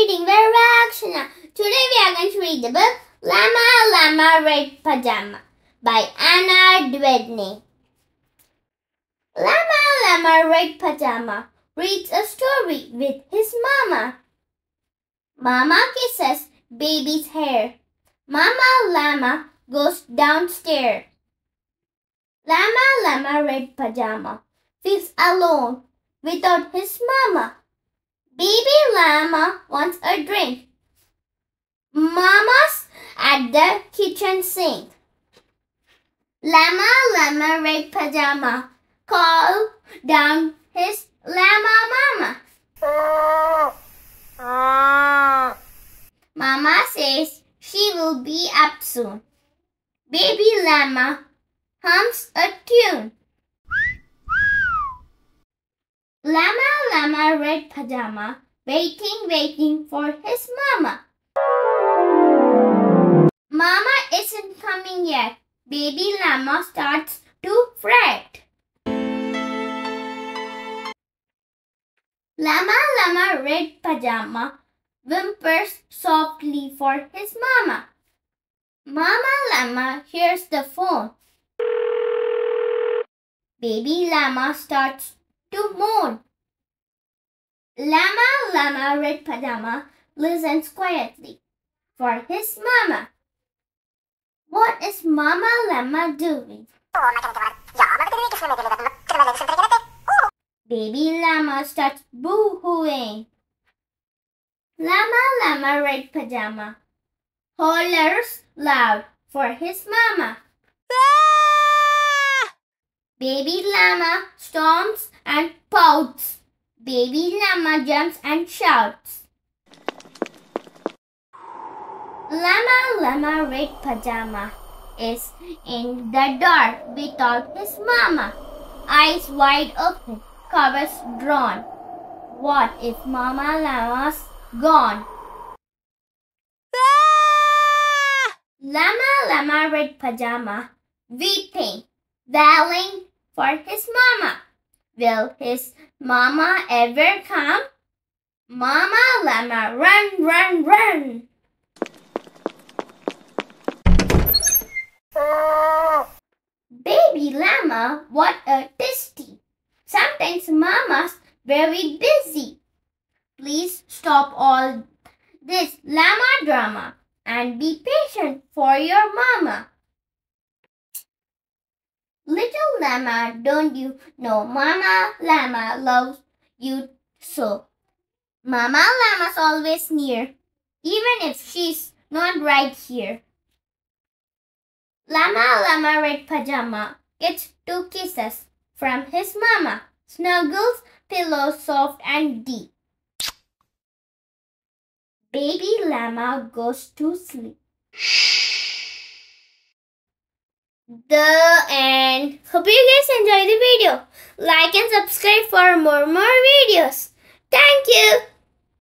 reading Rakshana. Today we are going to read the book Llama Llama Red Pajama by Anna Dewdney. Llama Llama Red Pajama reads a story with his mama. Mama kisses baby's hair. Mama Llama goes downstairs. Llama Llama Red Pajama feels alone without his mama. Baby llama wants a drink. Mama's at the kitchen sink. Llama Llama Red Pajama call down his llama mama. Mama says she will be up soon. Baby llama hums a tune. Llama Llama Red Pajama waiting, waiting for his mama. Mama isn't coming yet. Baby llama starts to fret. Llama Llama Red Pajama whimpers softly for his mama. Mama Llama hears the phone. Baby llama starts to moan. Llama Llama Red Pajama listens quietly for his mama. What is Mama Llama doing? Baby llama starts boo-hooing. Llama Llama Red Pajama hollers loud for his mama. Baby llama storms and pouts. Baby llama jumps and shouts. Llama Llama Red Pajama is in the dark without his mama. Eyes wide open, covers drawn. What if Mama Llama's gone? Llama Llama Red Pajama weeping, wailing for his mama. Will his mama ever come? Mama Llama run, run, run! Baby llama, what a tasty! Sometimes mama's very busy. Please stop all this llama drama and be patient for your mama. Little llama, don't you know Mama Llama loves you so? Mama Llama's always near, even if she's not right here. Llama Llama Red Pajama gets two kisses from his mama. Snuggles pillow soft and deep. Baby llama goes to sleep. The end. Hope you guys enjoy the video. Like and subscribe for more more videos. Thank you.